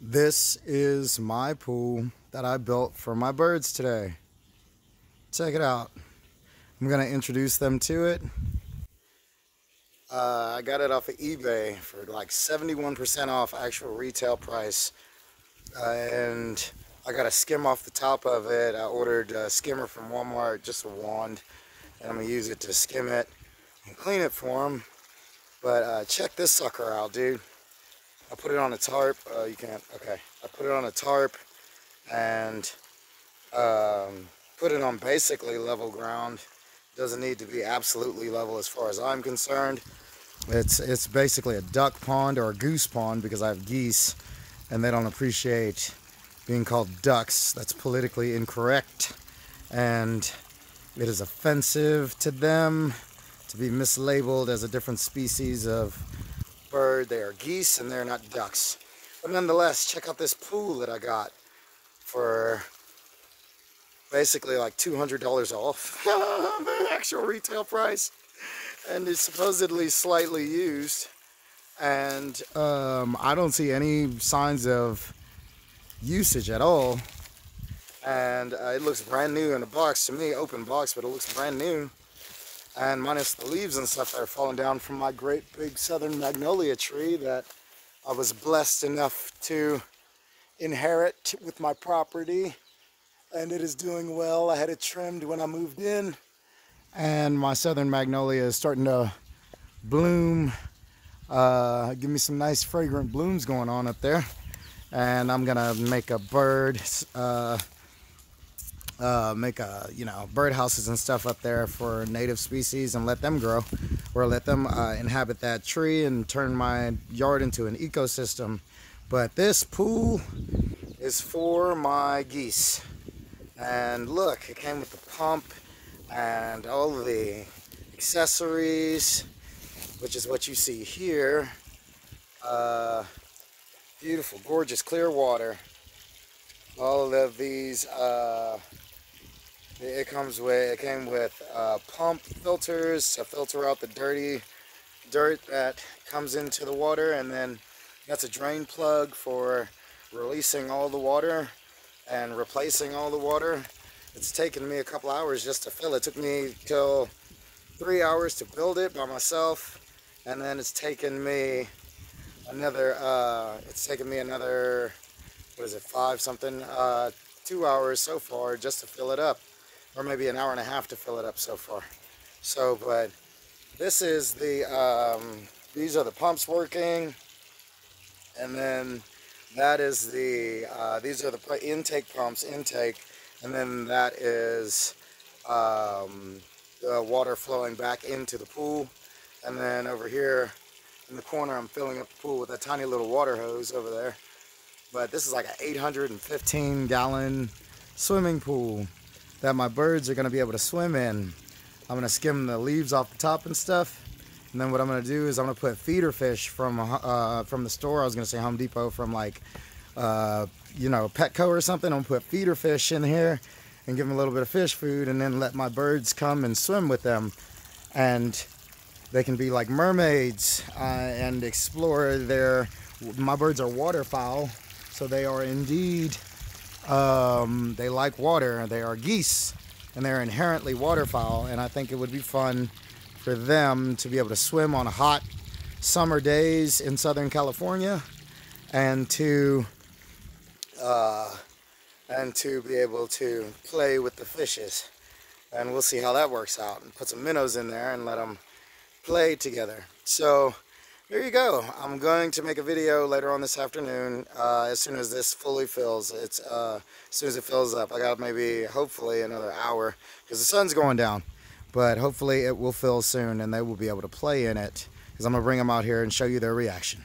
This is my pool that I built for my birds today. Check it out. I'm going to introduce them to it. Uh, I got it off of eBay for like 71% off actual retail price. Uh, and I got a skim off the top of it. I ordered a skimmer from Walmart, just a wand. And I'm going to use it to skim it and clean it for them. But uh, check this sucker out, dude. I put it on a tarp. Uh, you can't. Okay. I put it on a tarp and um, put it on basically level ground. Doesn't need to be absolutely level as far as I'm concerned. It's it's basically a duck pond or a goose pond because I have geese and they don't appreciate being called ducks. That's politically incorrect and it is offensive to them to be mislabeled as a different species of They are geese and they're not ducks. But nonetheless, check out this pool that I got for basically like $200 off the actual retail price. And it's supposedly slightly used. And um, I don't see any signs of usage at all. And uh, it looks brand new in a box to me, open box, but it looks brand new and minus the leaves and stuff that are falling down from my great big southern magnolia tree that I was blessed enough to inherit with my property. And it is doing well. I had it trimmed when I moved in. And my southern magnolia is starting to bloom. Uh, give me some nice fragrant blooms going on up there. And I'm gonna make a bird uh, uh, make a you know birdhouses and stuff up there for native species and let them grow or let them uh, inhabit that tree and turn my yard into an ecosystem. But this pool is for my geese. And look it came with the pump and all the accessories which is what you see here. Uh, beautiful gorgeous clear water. All of these uh, it comes with it came with uh, pump filters to filter out the dirty dirt that comes into the water and then that's a drain plug for releasing all the water and replacing all the water. It's taken me a couple hours just to fill it. Took me till three hours to build it by myself and then it's taken me another uh, it's taken me another what is it five something uh, two hours so far just to fill it up or maybe an hour and a half to fill it up so far. So, but this is the, um, these are the pumps working. And then that is the, uh, these are the intake pumps, intake. And then that is um, the water flowing back into the pool. And then over here in the corner, I'm filling up the pool with a tiny little water hose over there. But this is like an 815 gallon swimming pool that my birds are to be able to swim in. I'm to skim the leaves off the top and stuff. And then what I'm to do is I'm to put feeder fish from uh, from the store. I was to say Home Depot from like, uh, you know, Petco or something. I'm to put feeder fish in here and give them a little bit of fish food and then let my birds come and swim with them. And they can be like mermaids uh, and explore their, my birds are waterfowl. So they are indeed um, they like water. They are geese, and they're inherently waterfowl. And I think it would be fun for them to be able to swim on hot summer days in Southern California, and to uh, and to be able to play with the fishes. And we'll see how that works out. And put some minnows in there and let them play together. So there you go. I'm going to make a video later on this afternoon uh, as soon as this fully fills. It's uh, as soon as it fills up. I got maybe, hopefully, another hour because the sun's going down. But hopefully it will fill soon and they will be able to play in it because I'm going to bring them out here and show you their reaction.